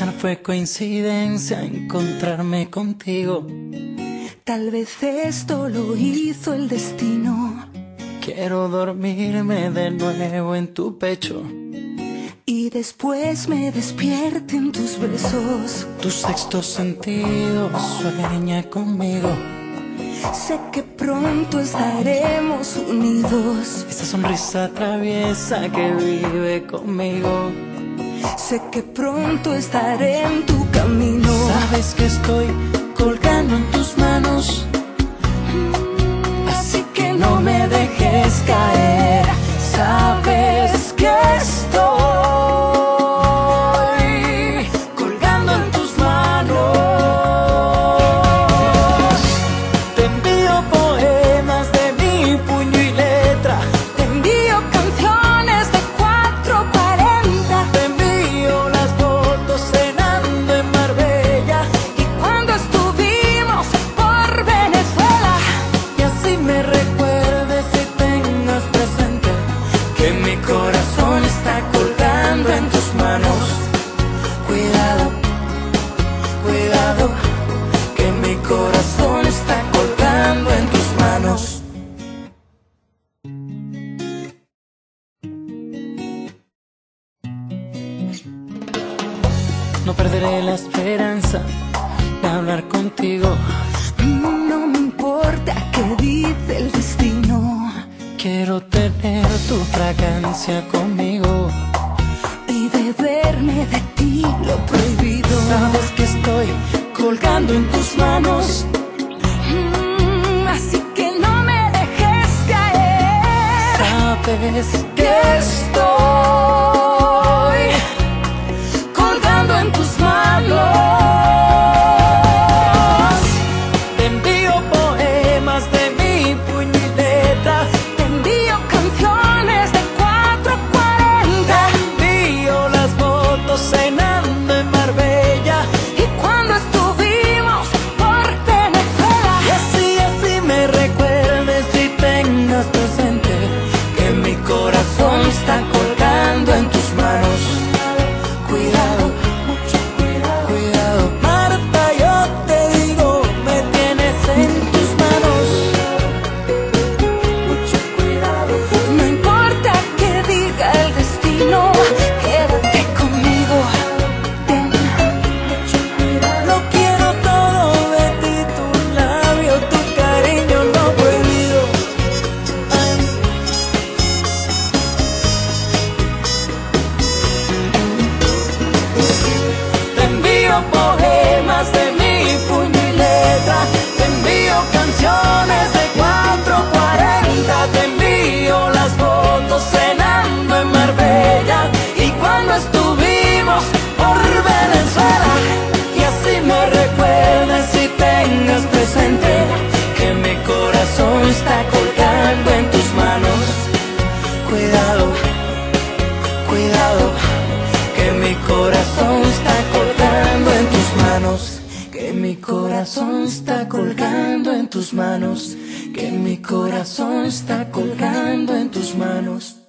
Quizá fue coincidencia encontrarme contigo. Tal vez esto lo hizo el destino. Quiero dormirme de nuevo en tu pecho. Y después me despierte en tus besos. Tu sexto sentido sueña conmigo. Sé que pronto estaremos unidos. Esa sonrisa traviesa que vive conmigo. Sé que pronto estaré en tu camino. Sabes que estoy colgando en tus manos. Que mi corazón está colgando en tus manos. No perderé la esperanza de hablar contigo. no me importa qué dice el destino. Quiero tener tu fragancia conmigo. Y beberme de ti lo prohibido. Sabes que estoy colgando en tus manos. Mm, así que no me dejes caer. Sabes que Estoy corazón está colgando en tus manos. Cuidado, cuidado, que mi corazón está colgando en tus manos. Que mi corazón está colgando en tus manos. Que mi corazón está colgando en tus manos.